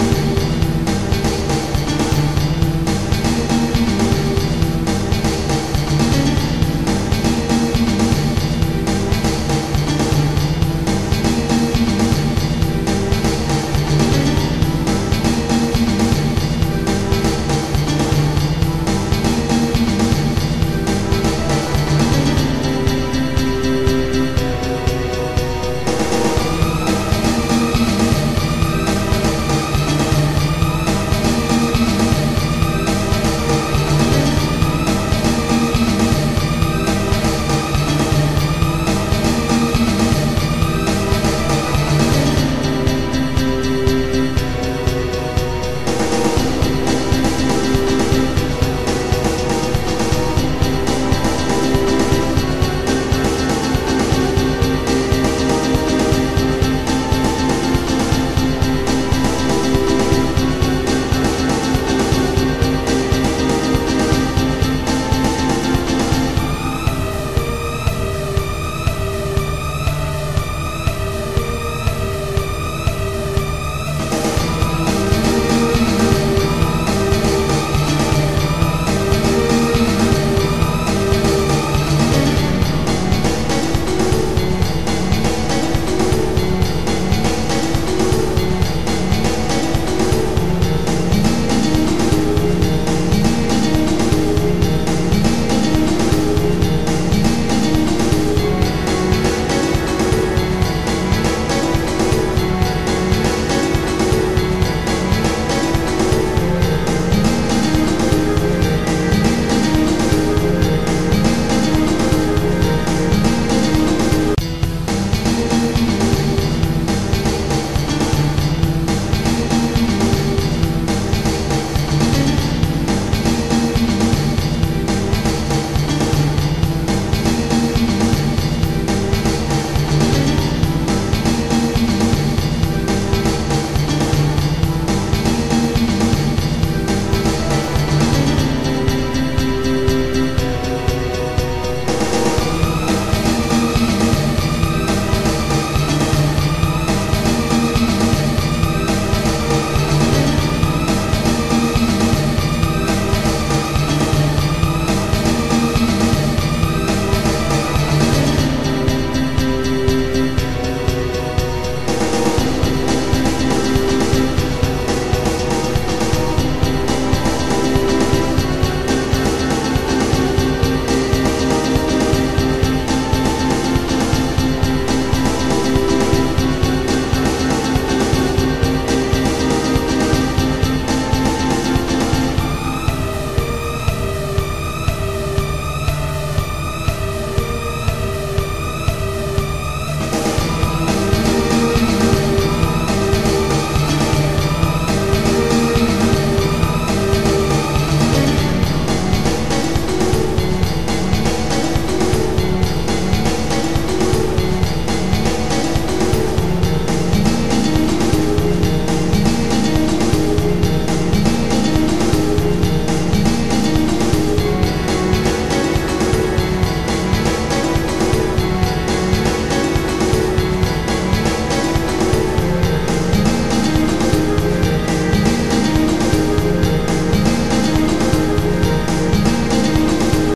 you.